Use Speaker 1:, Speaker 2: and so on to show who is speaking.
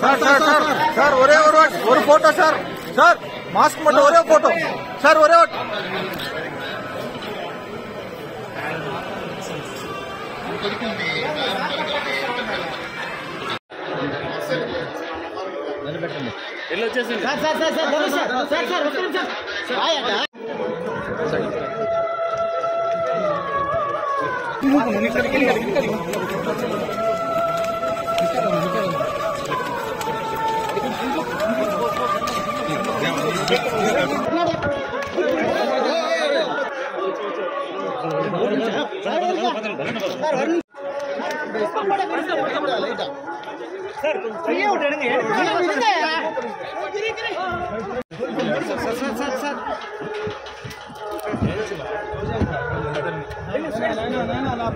Speaker 1: sir sir sir sir ఒరే ఒరే ఒక ఫోటో సార్ సార్ మాస్క్ పట్టు ఒరే ఫోటో సార్ ఒరే ఒకటి వెళ్ళొచ్చేసింది sir sir sir sir sir sir sir sir ஃப்ரீயா விட்டு எடுங்க எடுங்க சார் சார் சார் சார் 来了来了来了来了